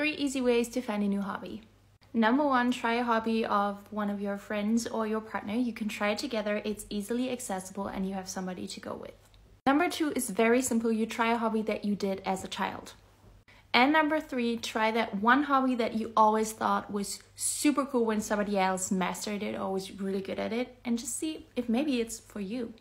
Three easy ways to find a new hobby. Number one, try a hobby of one of your friends or your partner. You can try it together, it's easily accessible, and you have somebody to go with. Number two is very simple you try a hobby that you did as a child. And number three, try that one hobby that you always thought was super cool when somebody else mastered it or was really good at it, and just see if maybe it's for you.